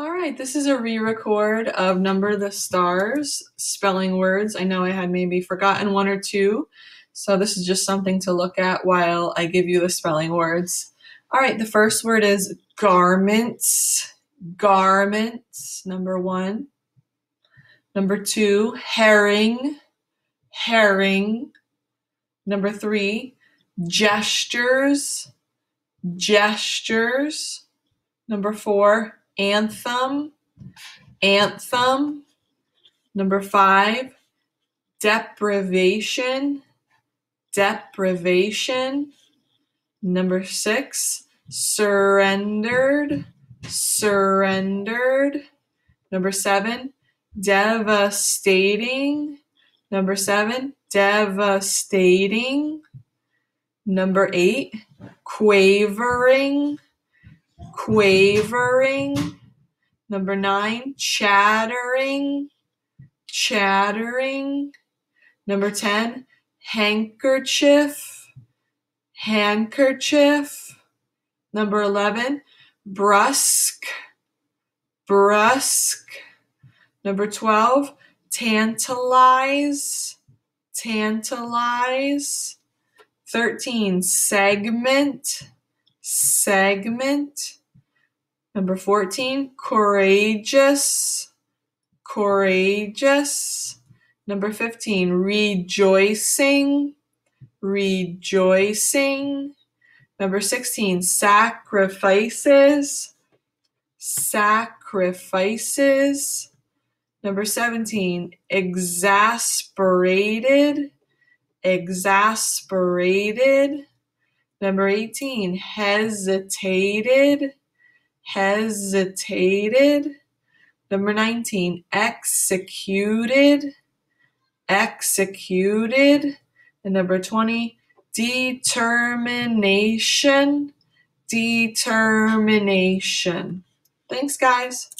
All right, this is a re-record of Number the Stars, spelling words. I know I had maybe forgotten one or two, so this is just something to look at while I give you the spelling words. All right, the first word is garments, garments, number one. Number two, herring, herring. Number three, gestures, gestures. Number four, anthem, anthem. Number five, deprivation, deprivation. Number six, surrendered, surrendered. Number seven, devastating. Number seven, devastating. Number eight, quavering, quavering. Number nine, chattering, chattering. Number 10, handkerchief, handkerchief. Number 11, brusque, brusque. Number 12, tantalize, tantalize. 13, segment, segment. Number 14, courageous, courageous. Number 15, rejoicing, rejoicing. Number 16, sacrifices, sacrifices. Number 17, exasperated, exasperated. Number 18, hesitated, hesitated. Number 19, executed, executed. And number 20, determination, determination. Thanks, guys.